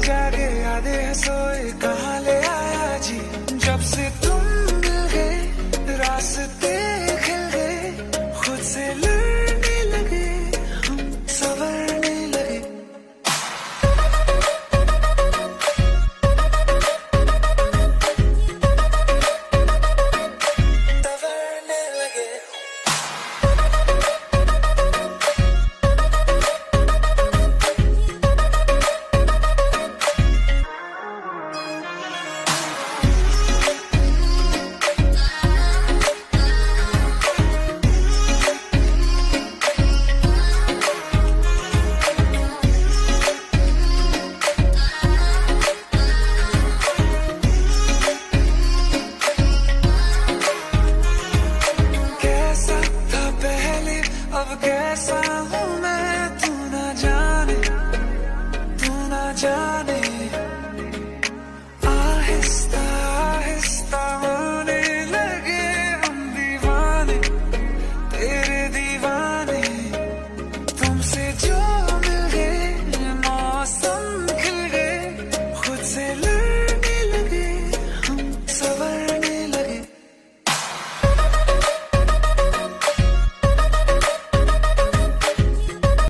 जागे यादें सो कैसा हो